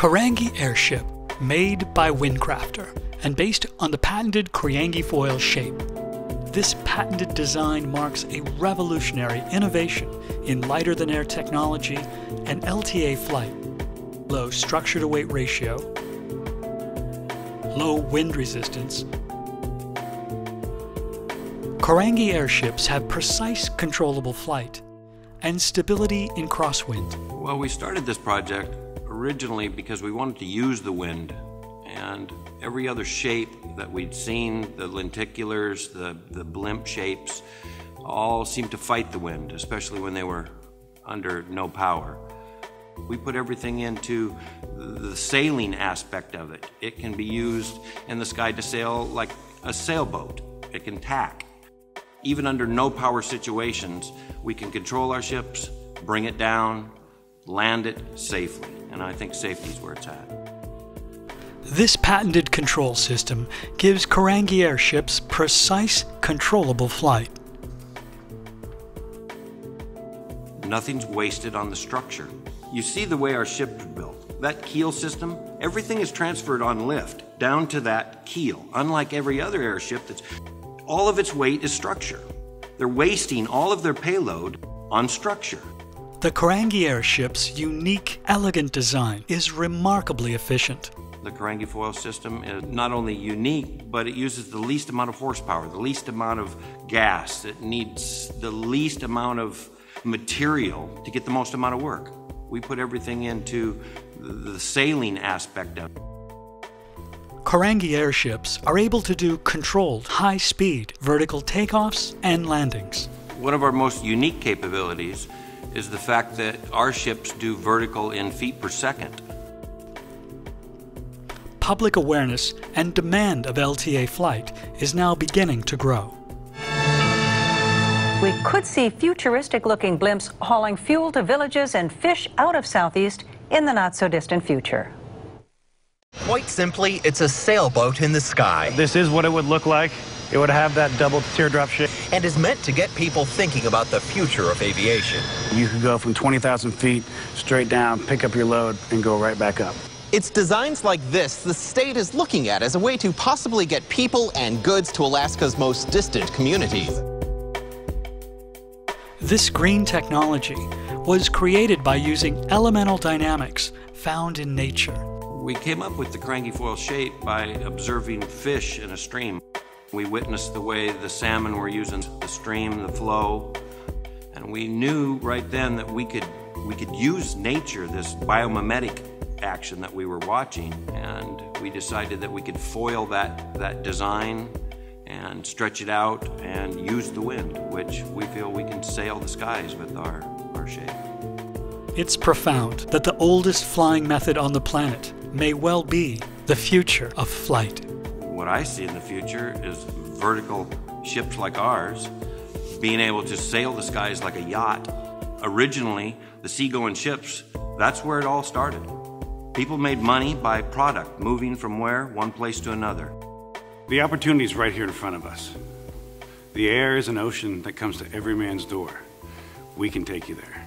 Carangi airship, made by Windcrafter and based on the patented Carangi foil shape. This patented design marks a revolutionary innovation in lighter than air technology and LTA flight. Low structure to weight ratio, low wind resistance. Carangi airships have precise controllable flight and stability in crosswind. Well, we started this project originally because we wanted to use the wind and every other shape that we'd seen, the lenticulars, the, the blimp shapes, all seemed to fight the wind, especially when they were under no power. We put everything into the sailing aspect of it. It can be used in the sky to sail like a sailboat. It can tack. Even under no power situations, we can control our ships, bring it down, land it safely. And I think safety is where it's at. This patented control system gives Carangi airships precise, controllable flight. Nothing's wasted on the structure. You see the way our ship is built. That keel system, everything is transferred on lift down to that keel. Unlike every other airship that's all of its weight is structure. They're wasting all of their payload on structure. The Carangi airship's unique, elegant design is remarkably efficient. The Carangi foil system is not only unique, but it uses the least amount of horsepower, the least amount of gas. It needs the least amount of material to get the most amount of work. We put everything into the sailing aspect of it. Carangi airships are able to do controlled, high-speed vertical takeoffs and landings. One of our most unique capabilities is the fact that our ships do vertical in feet per second public awareness and demand of LTA flight is now beginning to grow. We could see futuristic looking blimps hauling fuel to villages and fish out of Southeast in the not so distant future. Quite simply, it's a sailboat in the sky. This is what it would look like. It would have that double teardrop shape. And is meant to get people thinking about the future of aviation. You could go from 20,000 feet straight down, pick up your load, and go right back up. It's designs like this the state is looking at as a way to possibly get people and goods to Alaska's most distant communities. This green technology was created by using elemental dynamics found in nature. We came up with the Carangi foil shape by observing fish in a stream. We witnessed the way the salmon were using the stream, the flow, and we knew right then that we could we could use nature, this biomimetic action that we were watching, and we decided that we could foil that, that design and stretch it out and use the wind, which we feel we can sail the skies with our, our shape. It's profound that the oldest flying method on the planet may well be the future of flight. What I see in the future is vertical ships like ours being able to sail the skies like a yacht. Originally, the seagoing ships, that's where it all started. People made money by product moving from where? One place to another. The opportunity is right here in front of us. The air is an ocean that comes to every man's door. We can take you there.